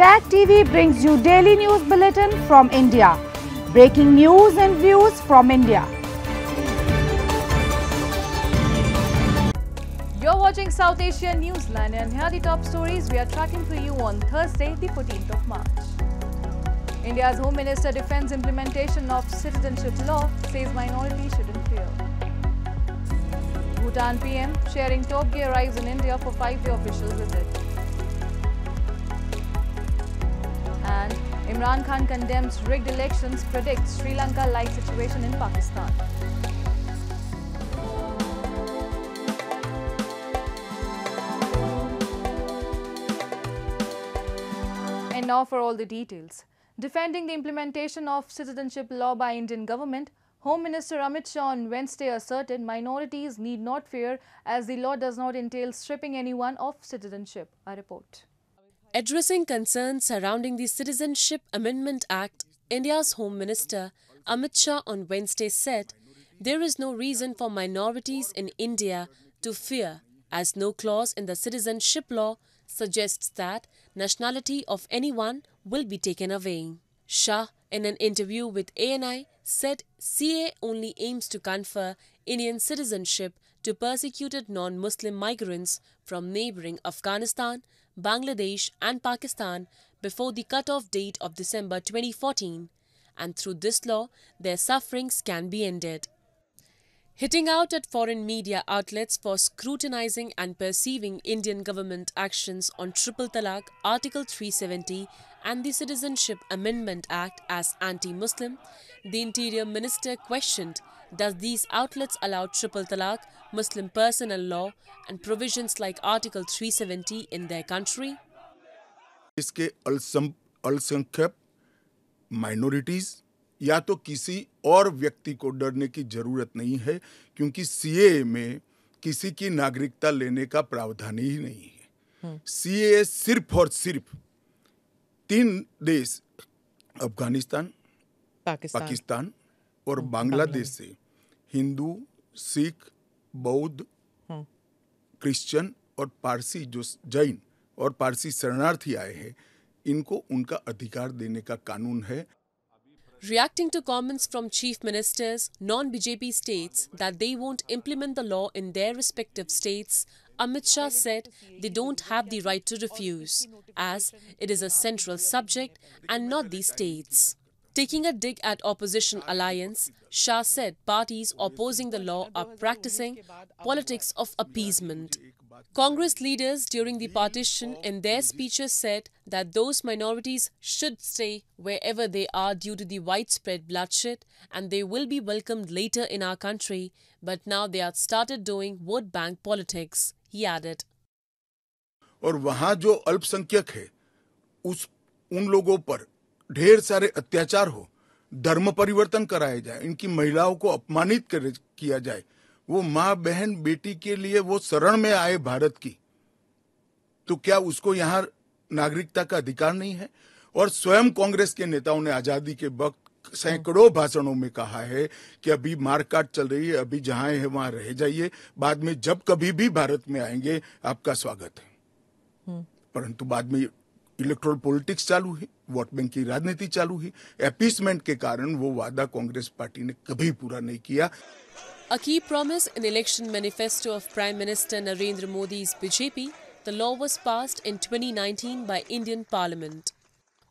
Tag TV brings you daily news bulletin from India. Breaking news and views from India. You're watching South Asian Newsline and here are the top stories we are tracking for you on Thursday, the 14th of March. India's Home Minister defends implementation of citizenship law, says minorities shouldn't fear. Bhutan PM Tshering Tobgay arrives in India for five-day official visit. Imran Khan condemns rigged elections, predicts Sri Lanka-like situation in Pakistan. And now for all the details. Defending the implementation of citizenship law by Indian government, Home Minister Amit Shah on Wednesday asserted minorities need not fear as the law does not entail stripping anyone of citizenship. A report. Addressing concerns surrounding the Citizenship Amendment Act, India's Home Minister Amit Shah on Wednesday said there is no reason for minorities in India to fear as no clause in the citizenship law suggests that nationality of anyone will be taken away. Shah, in an interview with ANI, said CA only aims to confer Indian citizenship to persecuted non-Muslim migrants from neighboring Afghanistan, Bangladesh and Pakistan before the cut-off date of December 2014 and through this law their sufferings can be ended Hitting out at foreign media outlets for scrutinizing and perceiving Indian government actions on Triple Talaq, Article 370 and the Citizenship Amendment Act as anti-Muslim, the Interior Minister questioned does these outlets allow Triple Talaq, Muslim personal law and provisions like Article 370 in their country? इसके अल्सम अल्पसंख्यक minorities या तो किसी और व्यक्ति को डरने की ज़रूरत नहीं है क्योंकि सीए में किसी की नागरिकता लेने का प्रावधान ही नहीं है। सीए सिर्फ़ और सिर्फ़ तीन देश अफ़गानिस्तान पाकिस्तान। पाकिस्तान और बांग्लादेश से हिंदू सिख बौद्ध क्रिश्चियन और पारसी जो जैन और पारसी शरणार्थी आए हैं इनको उनका अधिकार देने का कानून है। Reacting to comments from chief ministers, non BJP states that they won't implement the law in their respective states, Amit Shah said they don't have the right to refuse, as it is a central subject and not the states. Taking a dig at opposition alliance, Shah said parties opposing the law are practicing politics of appeasement. Congress leaders during the partition in their speeches said that those minorities should stay wherever they are due to the widespread bloodshed and they will be welcomed later in our country, but now they have started doing vote bank politics, he added. और वहां जो अल्पसंख्यक है उस उन लोगों पर ढेर सारे अत्याचार हो धर्म परिवर्तन कराया जाए इनकी महिलाओं को अपमानित कर, किया जाए वो माँ बहन बेटी के लिए वो शरण में आए भारत की। तो क्या उसको यहाँ नागरिकता का अधिकार नहीं है? और स्वयं कांग्रेस के नेताओं ने आज़ादी के वक्त सैकड़ों भाषणों में कहा है कि अभी मारकाट चल रही है अभी जहाँ है वहाँ रह जाइए बाद में जब कभी भी भारत में आएँगे आपका स्वागत है। परंतु बाद में इलेक्ट्रोल पॉलिटिक्स चालू हुई वोट बैंक की राजनीति चालू हुई एपीसमेंट के कारण वो वादा कांग्रेस पार्टी ने कभी पूरा नहीं किया। A key promise in election manifesto of Prime Minister Narendra Modi's BJP, the law was passed in 2019 by Indian Parliament.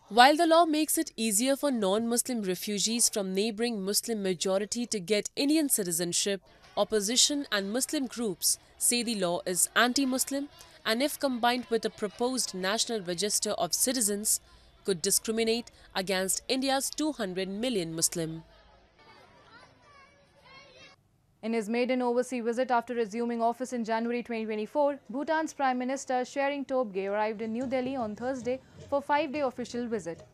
While the law makes it easier for non-Muslim refugees from neighboring Muslim majority to get Indian citizenship, opposition and Muslim groups say the law is anti-Muslim and if combined with a proposed national register of citizens, could discriminate against India's 200 million Muslim. In his maiden overseas visit after resuming office in January 2024, Bhutan's Prime Minister Tshering Tobgay arrived in New Delhi on Thursday for five-day official visit.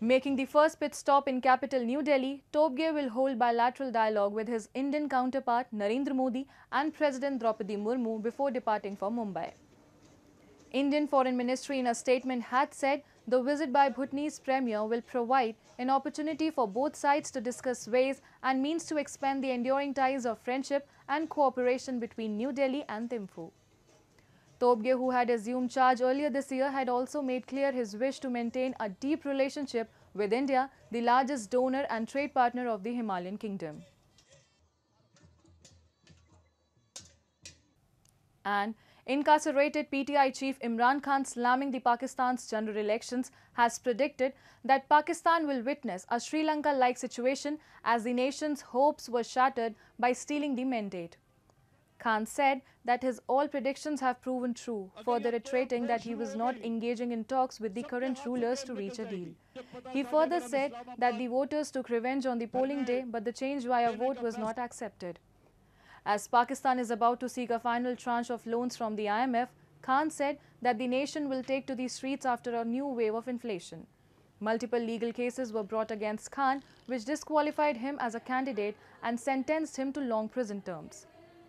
Making the first pit stop in capital New Delhi, Tobgay will hold bilateral dialogue with his Indian counterpart Narendra Modi and President Draupadi Murmu before departing for Mumbai. Indian Foreign Ministry in a statement had said the visit by Bhutanese Premier will provide an opportunity for both sides to discuss ways and means to expand the enduring ties of friendship and cooperation between New Delhi and Thimphu. Tobgay, who had assumed charge earlier this year, had also made clear his wish to maintain a deep relationship with India, the largest donor and trade partner of the Himalayan kingdom. And incarcerated PTI chief Imran Khan slamming the Pakistan's general elections has predicted that Pakistan will witness a Sri Lanka-like situation as the nation's hopes were shattered by stealing the mandate. Khan said that his all predictions have proven true, further iterating that he was not engaging in talks with the current rulers to reach a deal. He further said that the voters took revenge on the polling day, but the change via vote was not accepted. As Pakistan is about to seek a final tranche of loans from the IMF, Khan said that the nation will take to the streets after a new wave of inflation. Multiple legal cases were brought against Khan, which disqualified him as a candidate and sentenced him to long prison terms.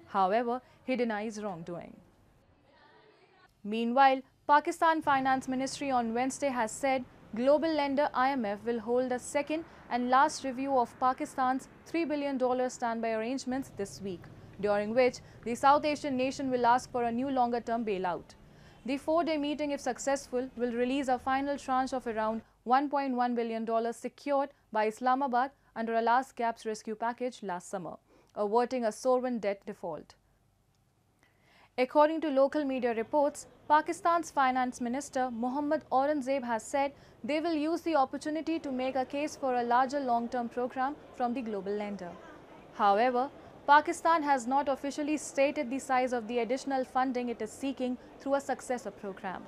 However, he denies wrongdoing. Meanwhile, Pakistan Finance Ministry on Wednesday has said global lender IMF will hold a second and last review of Pakistan's $3 billion standby arrangements this week during which the South Asian nation will ask for a new longer-term bailout. The four-day meeting, if successful, will release a final tranche of around $1.1 billion secured by Islamabad under a last gaps rescue package last summer, averting a sovereign debt default. According to local media reports, Pakistan's finance minister Mohammad Aurangzeb has said they will use the opportunity to make a case for a larger long-term program from the global lender. However, Pakistan has not officially stated the size of the additional funding it is seeking through a successor program.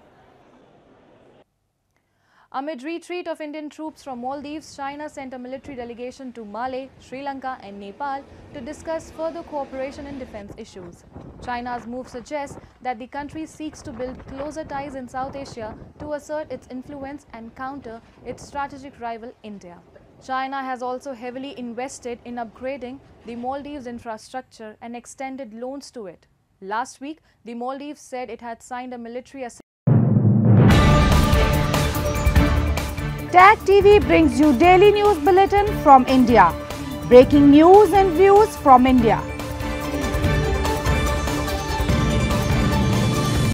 Amid retreat of Indian troops from Maldives, China sent a military delegation to Malé, Sri Lanka and Nepal to discuss further cooperation in defense issues. China's move suggests that the country seeks to build closer ties in South Asia to assert its influence and counter its strategic rival India. China has also heavily invested in upgrading the Maldives infrastructure and extended loans to it. Last week, the Maldives said it had signed a military TAG TV brings you daily news bulletin from India. Breaking news and views from India.